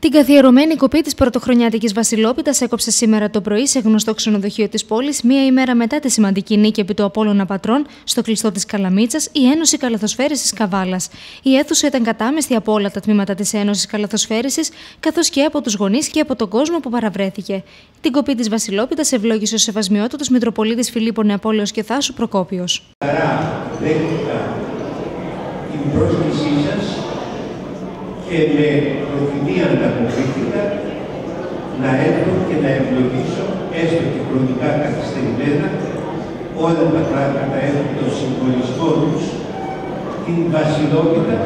Την καθιερωμένη κοπή της πρωτοχρονιάτικης Βασιλόπιτας έκοψε σήμερα το πρωί σε γνωστό ξενοδοχείο της πόλης, μία ημέρα μετά τη σημαντική νίκη επί του Απόλωνα Πατρών στο κλειστό της Καλαμίτσας, η Ένωση Καλαθοσφαίρισης Καβάλας. Η αίθουσα ήταν κατάμεστη από όλα τα τμήματα της Ένωσης Καλαθοσφαίρισης, καθώς και από τους γονείς και από τον κόσμο που παραβρέθηκε. Την κοπή της Βασιλόπιτας ευλόγησε ο Σεβασμιότατος Μητροπολίτης Φιλίππο Νεαπόλεως και Θάσου Προκόπιος. την πρόσκλησή σας και με προφητή ανταποκρίθηκα να έρθω και να ευλογήσω, έστω και χρονικά καθυστερημένα, όλα τα πράγματα έχουν τον συμβολισμό τους, την βασιλότητα.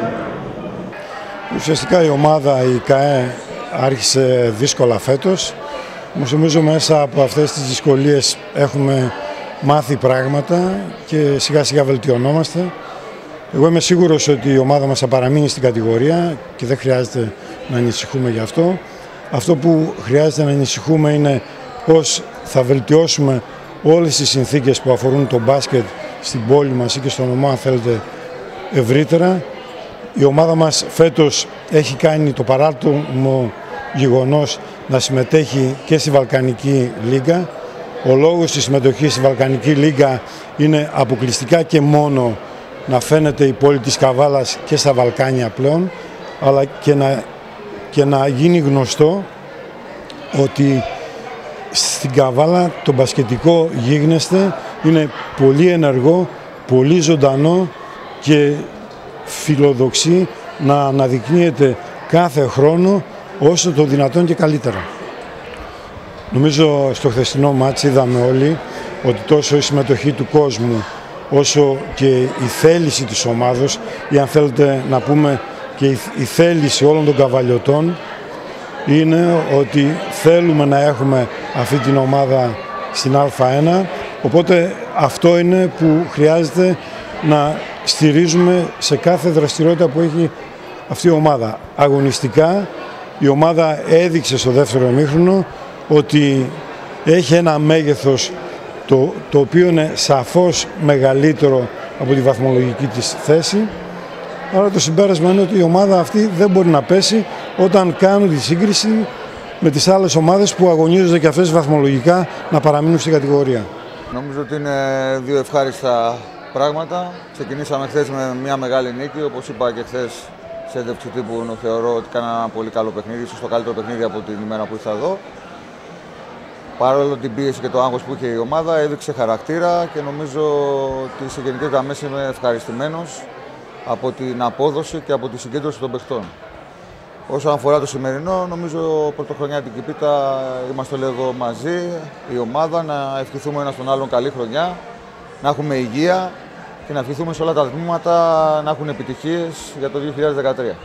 Ουσιαστικά η ομάδα, η ΚΑΕ, άρχισε δύσκολα φέτος. Όμως νομίζω μέσα από αυτές τις δυσκολίες έχουμε μάθει πράγματα και σιγά σιγά βελτιωνόμαστε. Εγώ είμαι σίγουρος ότι η ομάδα μας θα παραμείνει στην κατηγορία και δεν χρειάζεται να ανησυχούμε γι' αυτό. Αυτό που χρειάζεται να ανησυχούμε είναι πώς θα βελτιώσουμε όλες τις συνθήκες που αφορούν το μπάσκετ στην πόλη μας ή και στον νομό αν θέλετε ευρύτερα. Η ομάδα μας φέτος έχει κάνει το παράτομο γεγονός να συμμετέχει και στη Βαλκανική Λίγκα. Ο λόγος της συμμετοχής στη Βαλκανική Λίγκα είναι αποκλειστικά και μόνο να φαίνεται η πόλη της Καβάλας και στα Βαλκάνια πλέον, αλλά και να, και να γίνει γνωστό ότι στην Καβάλα το μπασκετικό γίγνεσθε είναι πολύ ενεργό, πολύ ζωντανό και φιλοδοξεί να αναδεικνύεται κάθε χρόνο όσο το δυνατόν και καλύτερα. Νομίζω στο χθεσινό μάτς είδαμε όλοι ότι τόσο η συμμετοχή του κόσμου όσο και η θέληση της ομάδος ή αν θέλετε να πούμε και η θέληση όλων των καβαλιωτών είναι ότι θέλουμε να έχουμε αυτή την ομάδα στην Α1 οπότε αυτό είναι που χρειάζεται να στηρίζουμε σε κάθε δραστηριότητα που έχει αυτή η ομάδα. Αγωνιστικά η ομάδα έδειξε στο δεύτερο μήχρονο ότι έχει ένα μέγεθος το, το οποίο είναι σαφώς μεγαλύτερο από τη βαθμολογική της θέση. Άρα το συμπέρασμα είναι ότι η ομάδα αυτή δεν μπορεί να πέσει όταν κάνουν τη σύγκριση με τις άλλες ομάδες που αγωνίζονται και αυτές βαθμολογικά να παραμείνουν στην κατηγορία. Νομίζω ότι είναι δύο ευχάριστα πράγματα. Ξεκινήσαμε χθες με μια μεγάλη νίκη, όπως είπα και χθες σε έντευξη τύπου θεωρώ ότι κάνα ένα πολύ καλό παιχνίδι, ίσως το καλύτερο παιχνίδι από την ημέρα που ήρθα εδώ. Παρόλο την πίεση και το άγχος που είχε η ομάδα, έδειξε χαρακτήρα και νομίζω ότι σε γενικές γραμμές είμαι ευχαριστημένος από την απόδοση και από τη συγκέντρωση των παιχτών. Όσον αφορά το σημερινό, νομίζω πρωτοχρονιά την Κυπίτα είμαστε όλοι εδώ μαζί, η ομάδα, να ευχηθούμε ένα στον άλλον καλή χρονιά, να έχουμε υγεία και να ευχηθούμε σε όλα τα τμήματα να έχουν επιτυχίες για το 2013.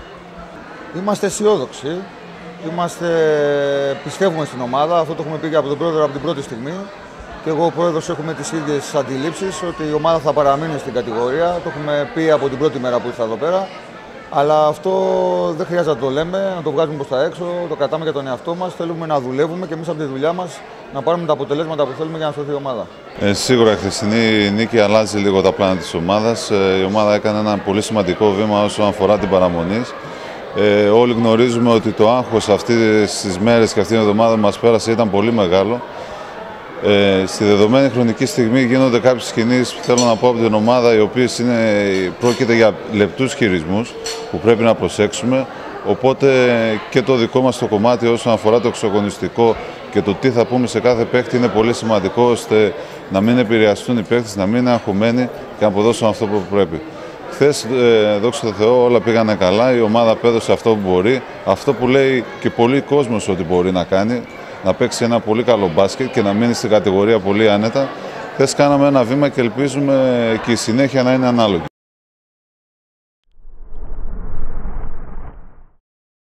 Είμαστε αισιόδοξοι, Είμαστε, πιστεύουμε στην ομάδα, αυτό το έχουμε πει και από τον πρόεδρο από την πρώτη στιγμή. Και εγώ ο πρόεδρος έχουμε τις ίδιες αντιλήψεις ότι η ομάδα θα παραμείνει στην κατηγορία. Το έχουμε πει από την πρώτη μέρα που ήρθα εδώ πέρα. Αλλά αυτό δεν χρειάζεται να το λέμε, να το βγάζουμε προς τα έξω, το κρατάμε για τον εαυτό μας. Θέλουμε να δουλεύουμε και εμείς από τη δουλειά μας να πάρουμε τα αποτελέσματα που θέλουμε για να σωθεί η ομάδα. Ε, σίγουρα η χθεσινή νίκη αλλάζει λίγο τα πλάνα της ομάδας. Ε, η ομάδα έκανε ένα πολύ σημαντικό βήμα όσον αφορά την παραμονή. Ε, όλοι γνωρίζουμε ότι το άγχος αυτές τις μέρες και αυτή την εβδομάδα μας πέρασε ήταν πολύ μεγάλο. Ε, στη δεδομένη χρονική στιγμή γίνονται κάποιες κινήσεις που θέλω να πω από την ομάδα οι οποίες είναι, πρόκειται για λεπτούς χειρισμούς που πρέπει να προσέξουμε οπότε και το δικό μας το κομμάτι όσον αφορά το εξογωνιστικό και το τι θα πούμε σε κάθε παίχτη είναι πολύ σημαντικό ώστε να μην επηρεαστούν οι παίχτες, να μην είναι αγχωμένοι και να αποδώσουν αυτό που πρέπει. Χθες, ε, δόξα τω Θεώ, όλα πήγανε καλά. Η ομάδα πέδωσε αυτό που μπορεί. Αυτό που λέει και πολλοί κόσμος ότι μπορεί να κάνει. Να παίξει ένα πολύ καλό μπάσκετ και να μείνει στην κατηγορία πολύ άνετα. Χθες κάναμε ένα βήμα και ελπίζουμε και η συνέχεια να είναι ανάλογη.